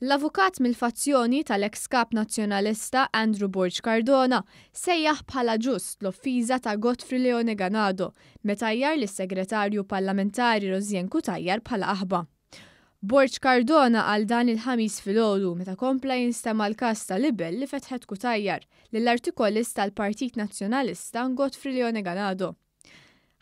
L-avukat mill-fazzjoni tal-eks Kap Nazzjonalista Andrew Borg Cardona sejjaħ bħala ġust l-offiża ta' Godfrey Leone Ganado meta għajjar lis-Segretarju Parlamentari Rosianne Cutajar bħala aħba. Borg Cardona qal dan il-Ħamis filgħodu meta kompla jinstema' l-każ ta' libell li fetħet Cutajar lill-artikolist tal-Partit Nazzjonalista Godfrey Leone Ganado.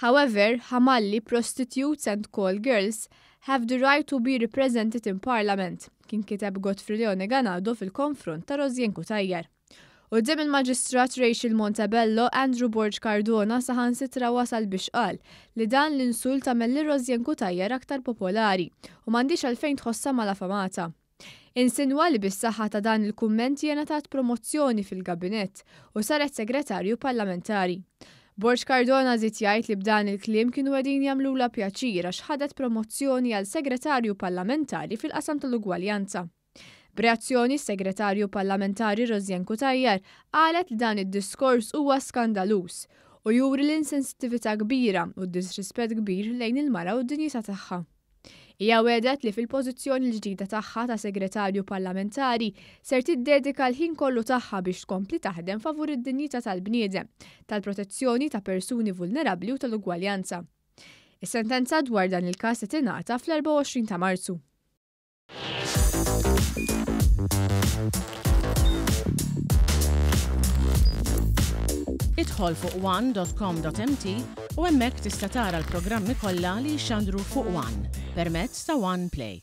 However, Hamalli prostitutes and call girls have the right to be represented in Parliament, kien kiteb Godfrey Leone Ganado fil-konfront ta' Rosianne Cutajar. Quddiem il-Maġistrat Rachel Montebello, Andrew Borg Cardona saħansitra wasal biex qal li dan l-insult għamel lil Rosianne Cutajar aktar popolari u m'għandhiex għalfejn tħossha mal-affamata. Insinwa li bis-saħħa ta' dan il-kumment jiena tat promozzjoni fil-Gabinett u saret Segretarju Parlamentari. Borg Cardona żied jgħid li b'dan il-kliem kienu qegħdin jagħmlulha pjaċir għax ħadet promozzjoni għal Segretarju Parlamentari fil-qasam tal-Ugwaljanza. B'reazzjoni s-Segretarju Parlamentari Rosianne Cutajar qalet li dan id-diskors huwa skandaluż u juri l-insensittività kbira u d-disrispett kbir lejn il-mara u d-dinjità tagħha. Hija wegħdet li fil-pożizzjoni l-ġdida tagħha ta' Segretarju Parlamentari ser tiddedika l-ħin kollu tagħha biex tkompli taħdem favur id-dinjità tal-bniedem, tal-protezzjoni ta' persuni vulnerabbli u tal-ugwaljanza. Is-sentenza dwar dan il-każ se tingħata fl-24 ta' Marzu. Idħol fuq one.com.mt u hemmhekk tista' tara l-programmi kollha li jixxandru fuq one permezz ta' One Play.